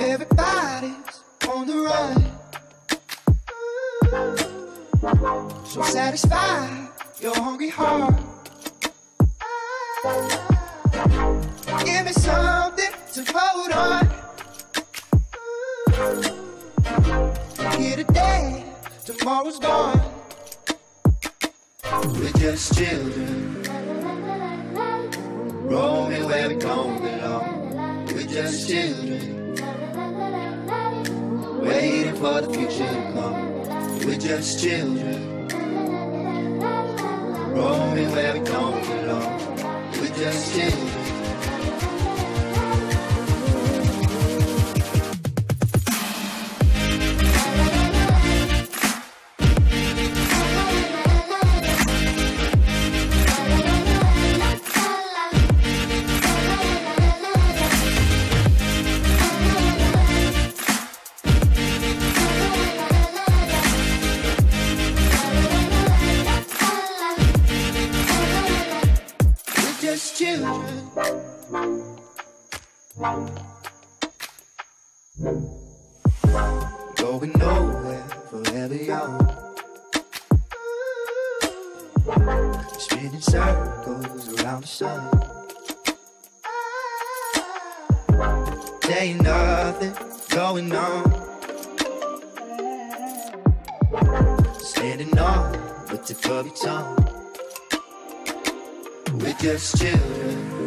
Everybody's on the run. So satisfy your hungry heart. Give me something to hold on. Here today, tomorrow's gone. We're just children, roaming where we don't belong. We're just children, waiting for the future to come. We're just children, roaming where we don't belong. We're just children. Going nowhere, forever young. Spinning circles around the sun. There ain't nothing going on. Standing on the tip of your tongue. We're just children,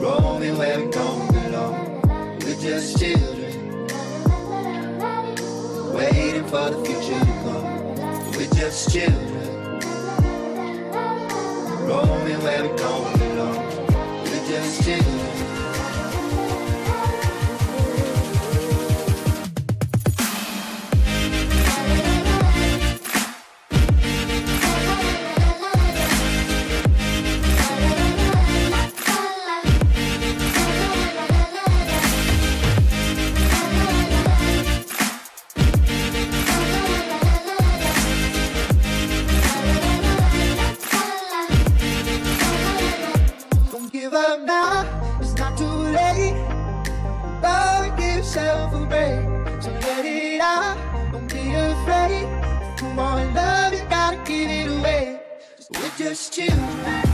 roaming where we don't belong. We're just children, waiting for the future to come. We're just children, roaming where we don't belong. We're just children. Late. Give yourself a break. So let it out, don't be afraid. Come on, love, you gotta give it away. We're just children.